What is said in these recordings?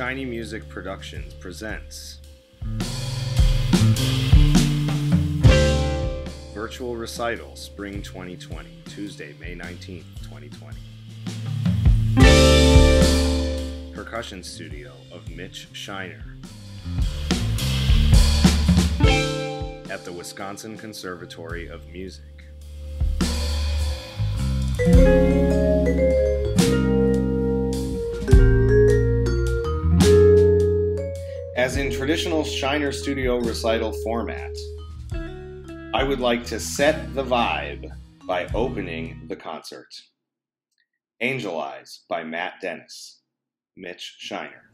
Shiny Music Productions presents Virtual Recital Spring 2020, Tuesday, May 19th, 2020. Percussion Studio of Mitch Shiner at the Wisconsin Conservatory of Music. As in traditional Shiner Studio recital format, I would like to set the vibe by opening the concert. Angel Eyes by Matt Dennis, Mitch Shiner.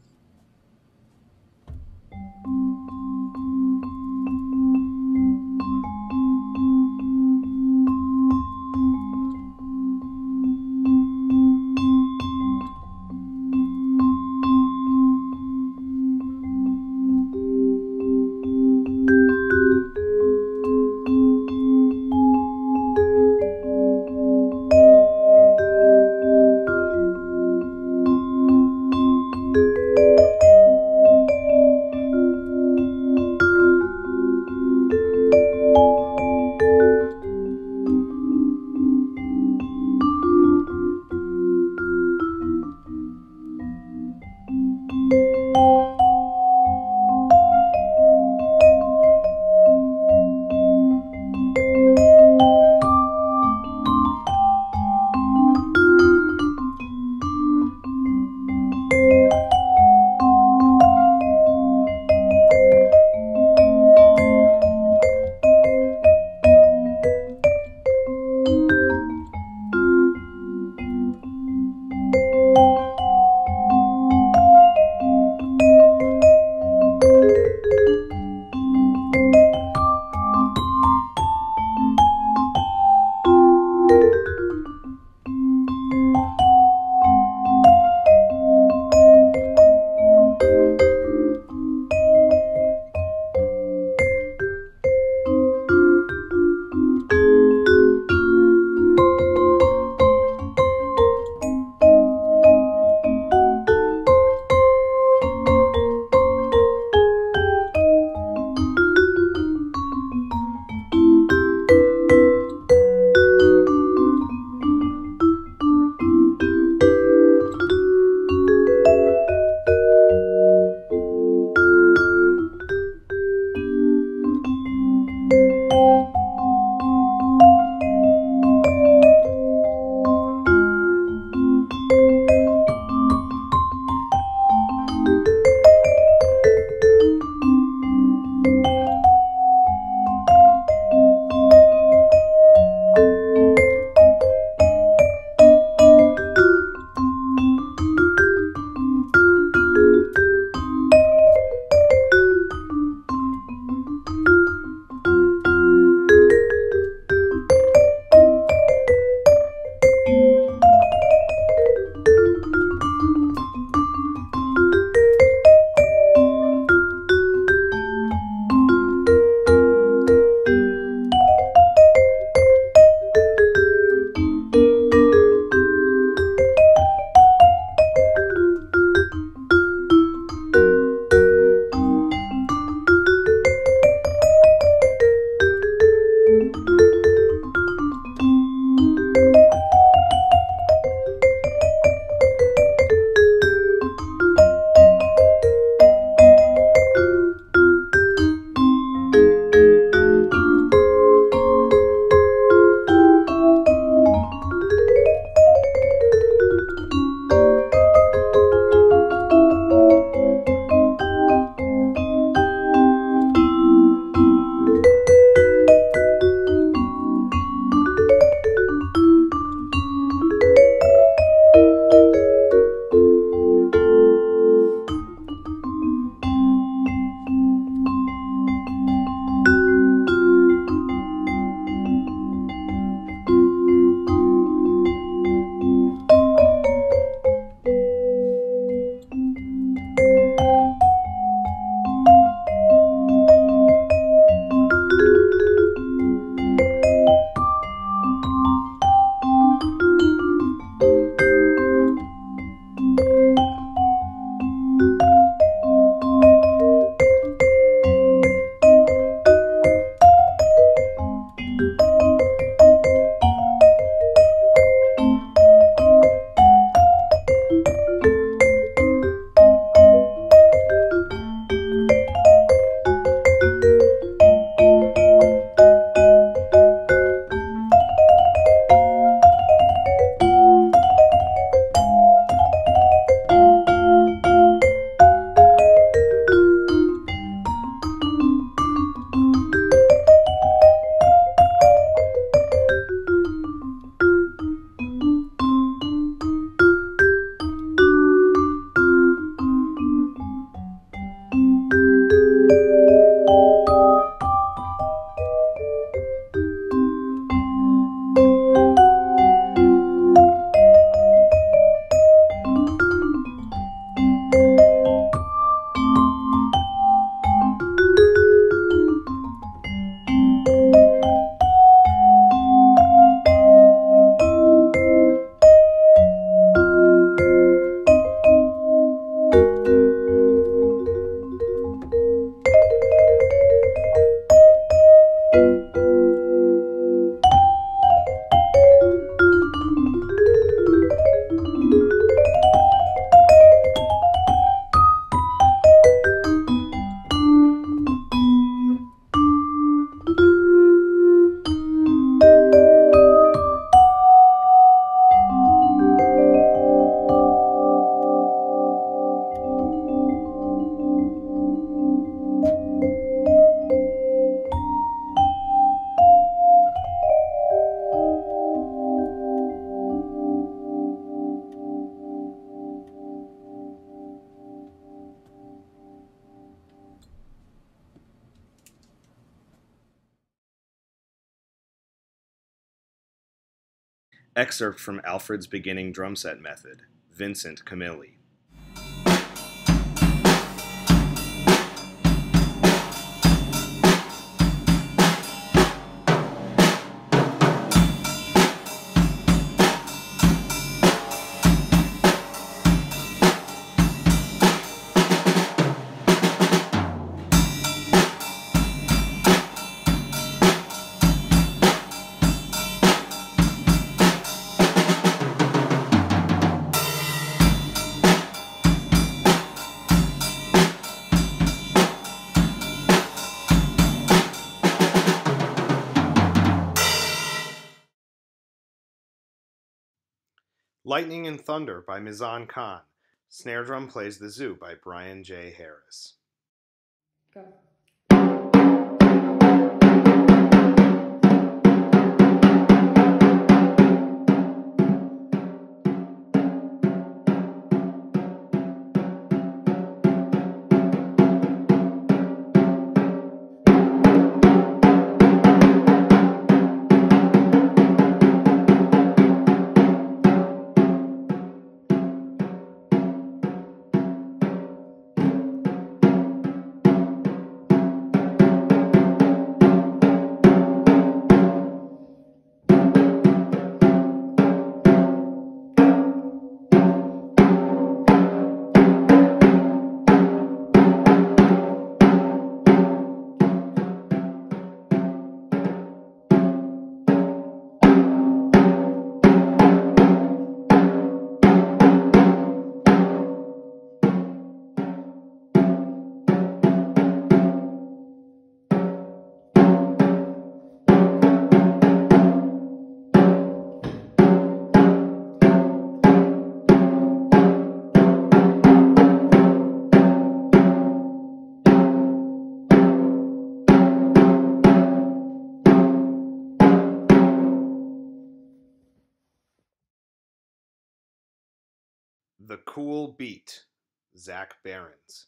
Excerpt from Alfred's Beginning Drum Set Method, Vincent Camilli. Lightning and Thunder by Mizan Khan. Snare drum plays the zoo by Brian J. Harris. Go. Cool Beat, Zach Behrens.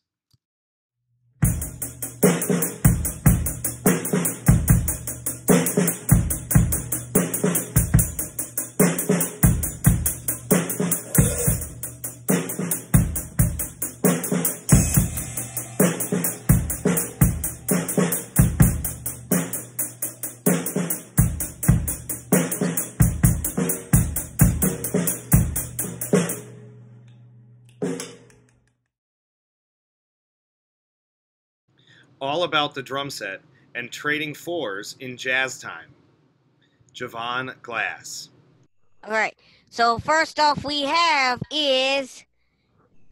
All about the drum set and trading fours in jazz time. Javon Glass. All right. So first off, we have is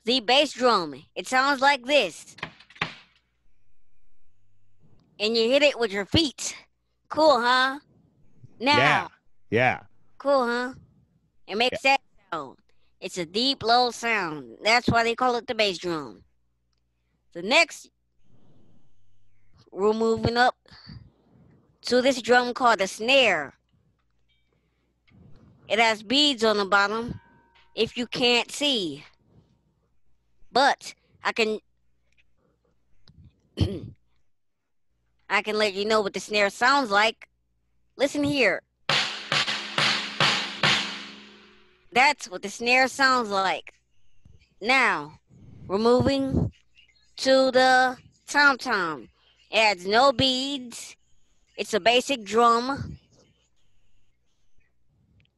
the bass drum. It sounds like this, and you hit it with your feet. Cool, huh? Now, Yeah. Yeah. cool, huh? It makes that sound. It's a deep, low sound. That's why they call it the bass drum. The next, we're moving up to this drum called the snare. It has beads on the bottom if you can't see. But I can I can let you know what the snare sounds like. Listen here. That's what the snare sounds like. Now, we're moving to the tom tom. It has no beads. It's a basic drum.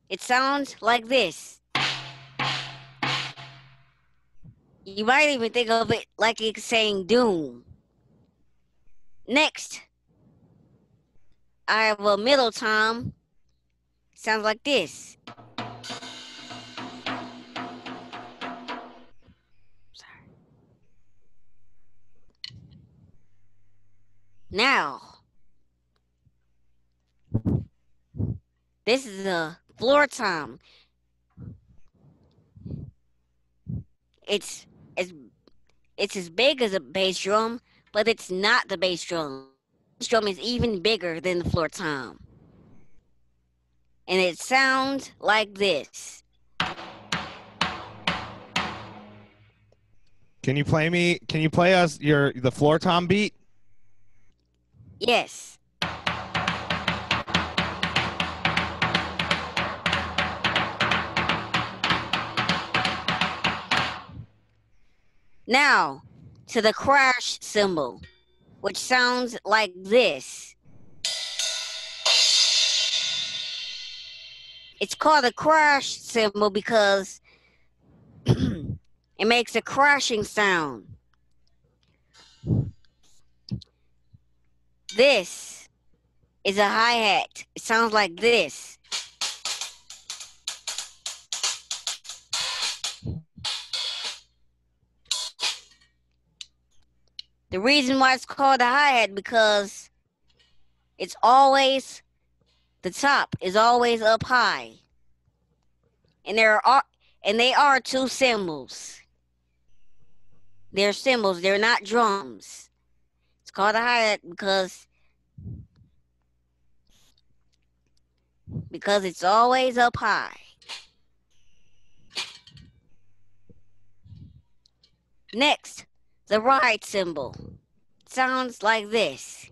It sounds like this. You might even think of it like it's saying doom. Next, I have a middle tom. Sounds like this. Now, this is a floor tom. It's as it's as big as a bass drum, but it's not the bass drum. Bass drum is even bigger than the floor tom. And it sounds like this. Can you play me? Can you play us your the floor tom beat? Yes. Now, to the crash cymbal, which sounds like this. It's called a crash cymbal because it makes a crashing sound. This is a hi hat. It sounds like this. The reason why it's called a hi hat because it's always the top is always up high, and there are and they are two cymbals. They're cymbals. They're not drums. It's called a hi hat because because it's always up high. Next, the ride cymbal. Sounds like this.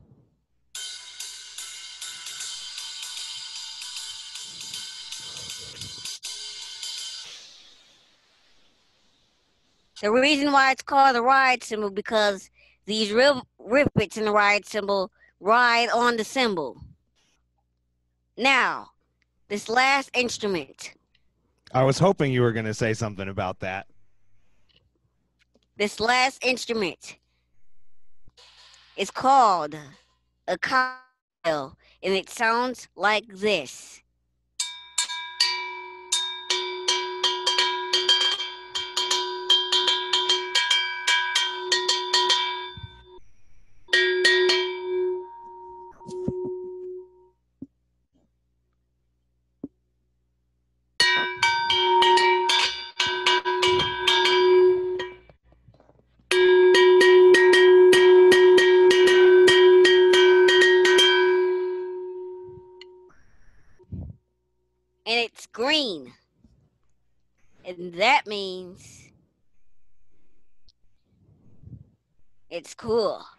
The reason why it's called the ride cymbal because these riv- rivets in the ride cymbal ride on the cymbal. Now, this last instrument, I was hoping you were going to say something about that. this last instrument is called a coil, and it sounds like this. う。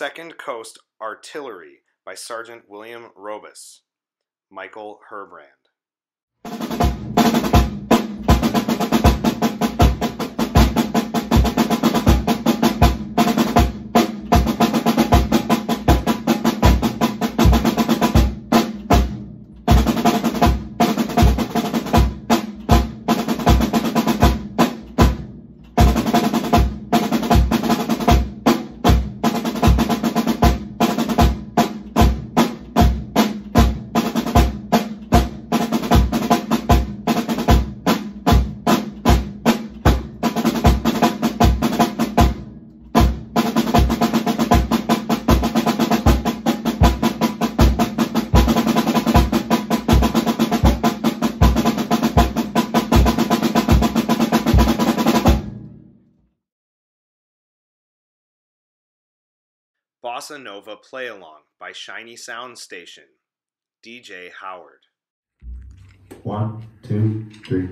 2nd Coast Artillery by Sergeant William Robus, Michael Herbrand. Bossa Nova Play Along by Shiny Sound Station. DJ Howard. One, two, three,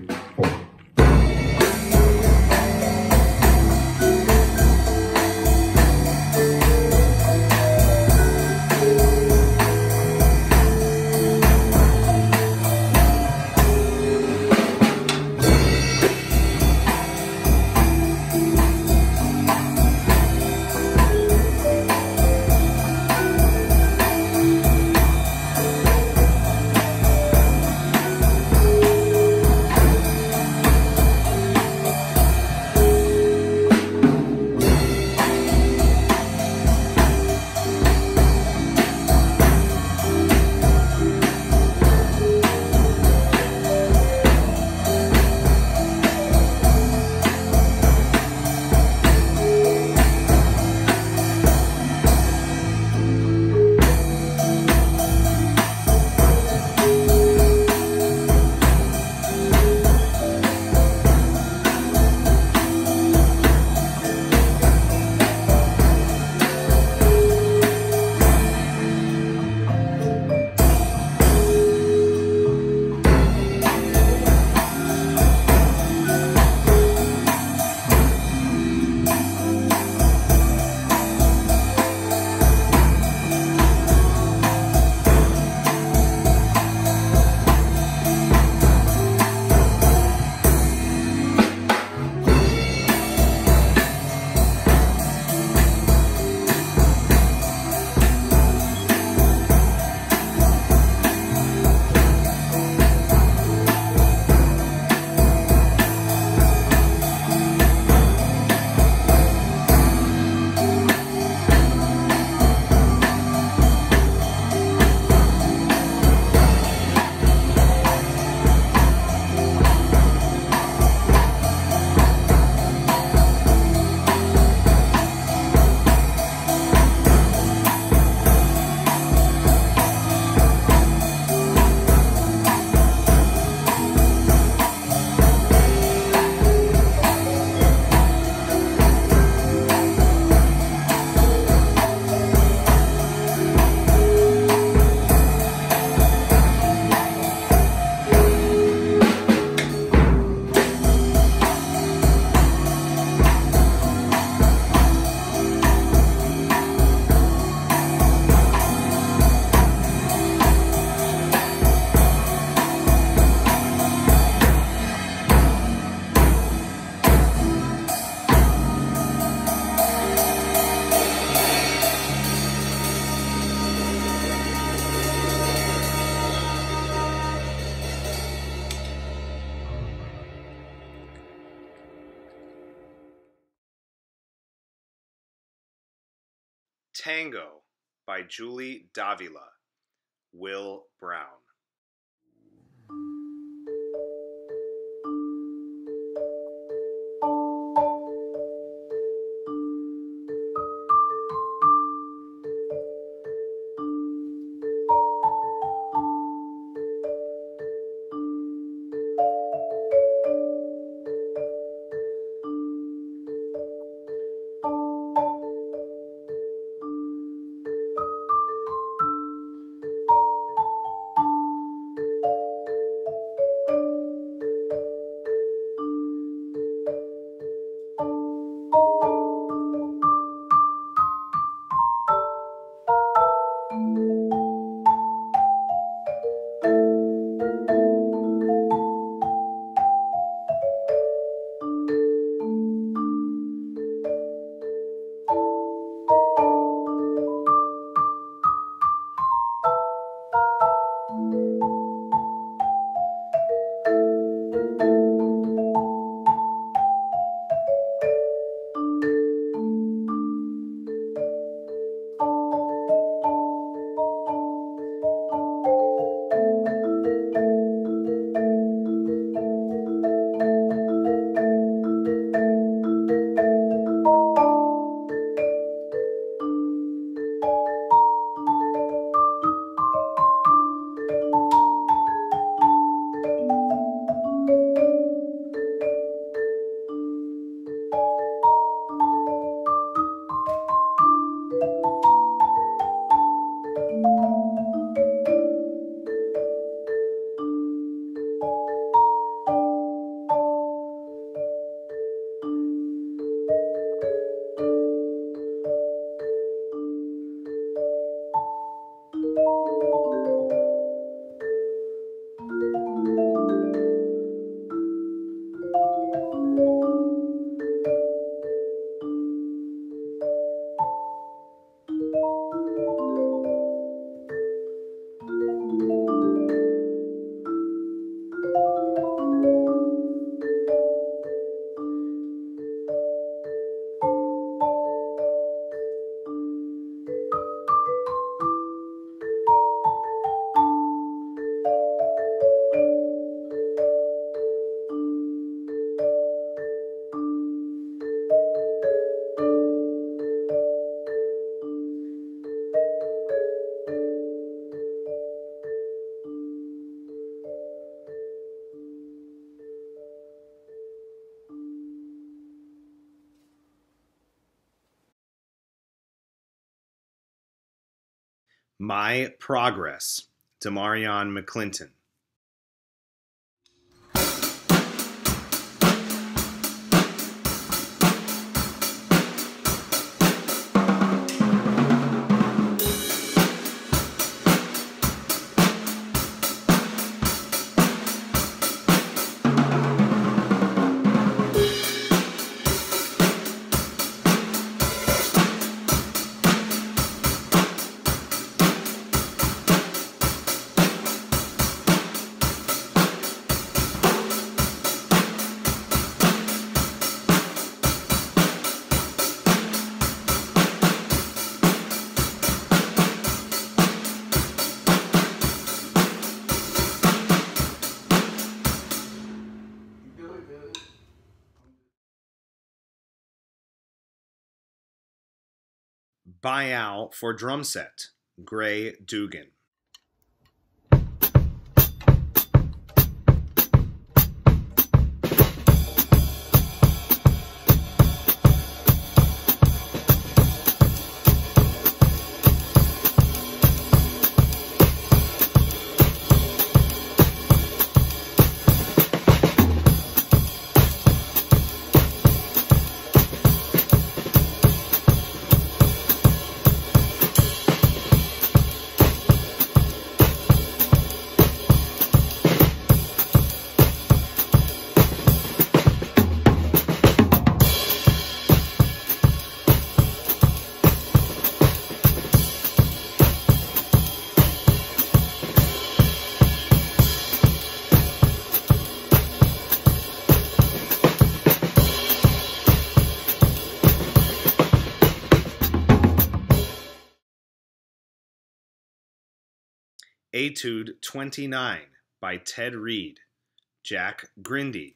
Julie Davila. Will Brown. My Progress, Demarion McClinton. Buyout for drum set, Gray Dugan. Etude 29 by Ted Reed, Jack Grindy.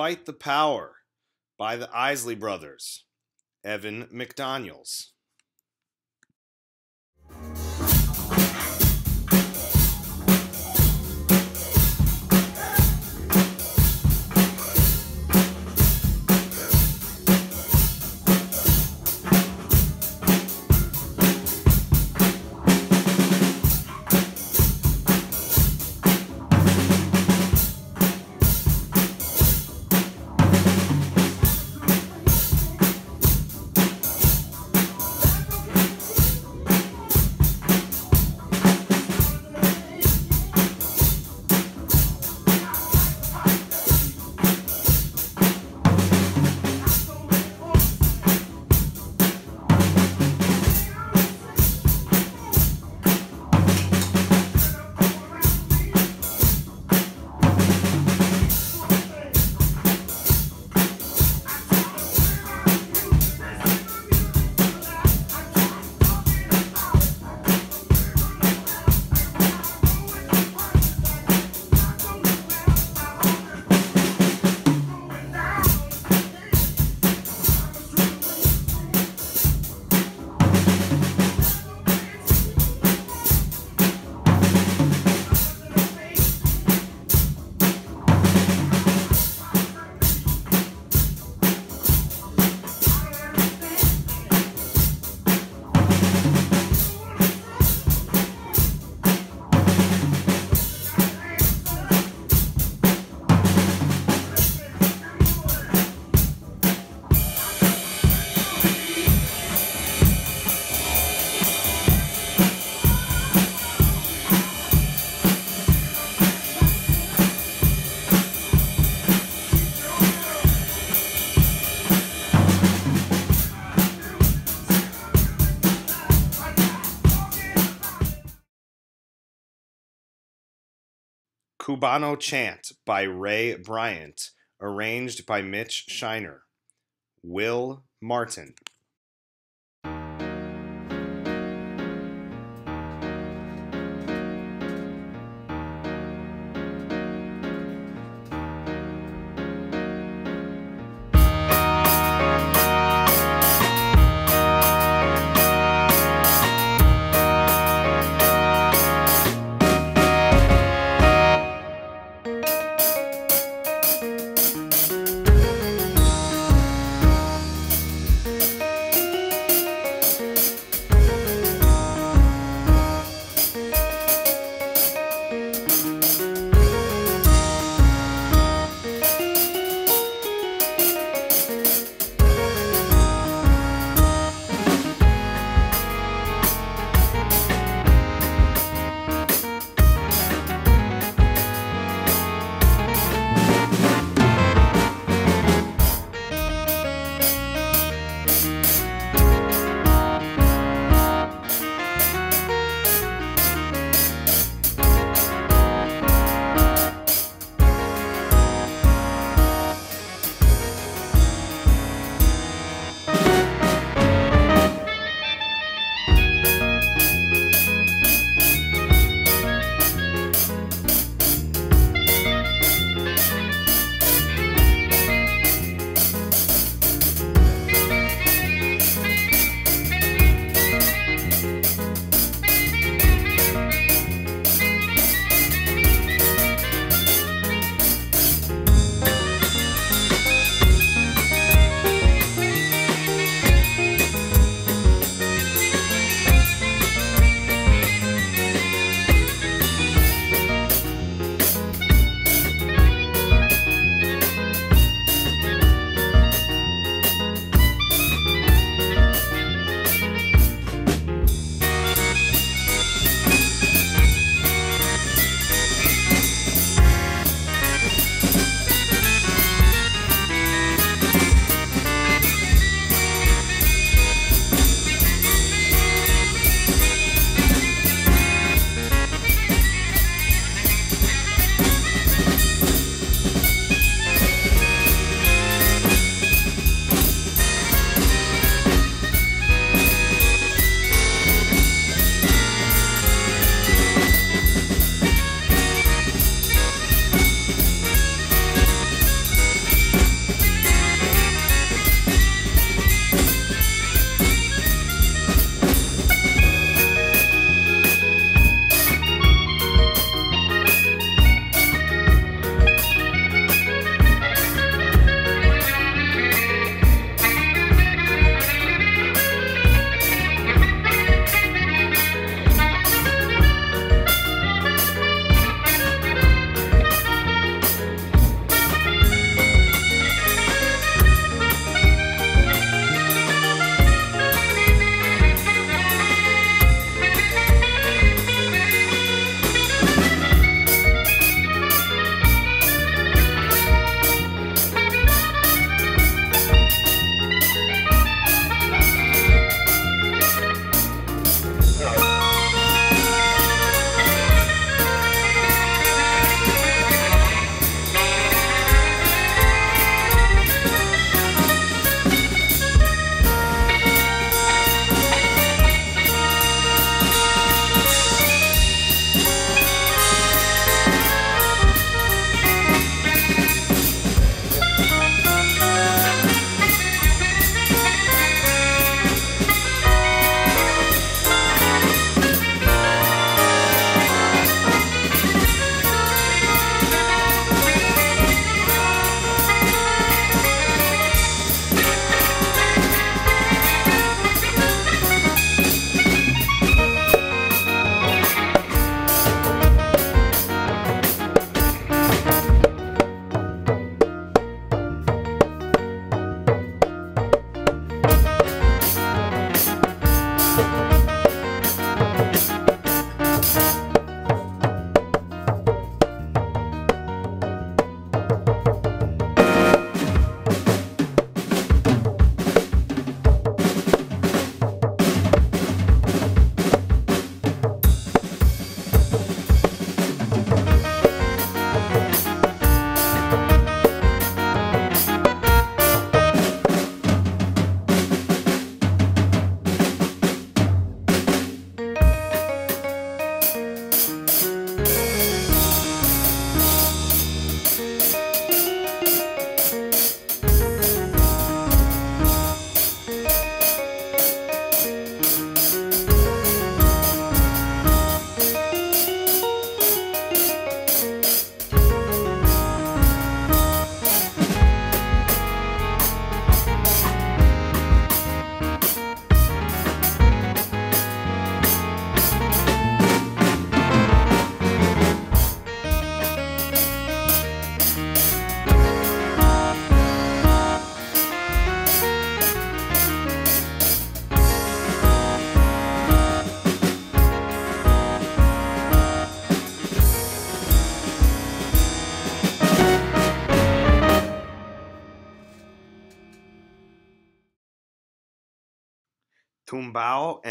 Fight the Power by the Isley Brothers, Evan McDaniels. Cubano Chant by Ray Bryant, arranged by Mitch Shiner. Will Martin.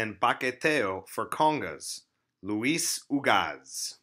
And Baqueteo for congas, Luis Ugaz.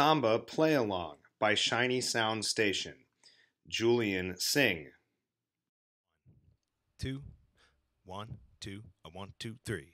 Samba Play Along by Shiny Sound Station. Julian Sing. two, one, two, a one, two, three.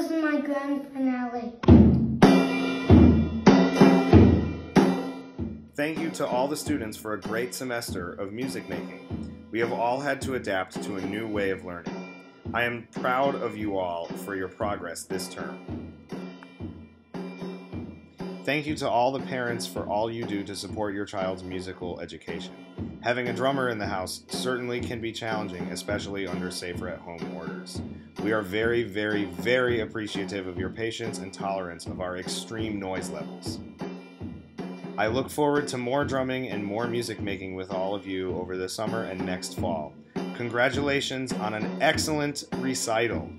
Is my grand finale. Thank you to all the students for a great semester of music making. We have all had to adapt to a new way of learning. I am proud of you all for your progress this term. Thank you to all the parents for all you do to support your child's musical education. Having a drummer in the house certainly can be challenging, especially under safer at home orders. We are very, very, very appreciative of your patience and tolerance of our extreme noise levels. I look forward to more drumming and more music making with all of you over the summer and next fall. Congratulations on an excellent recital.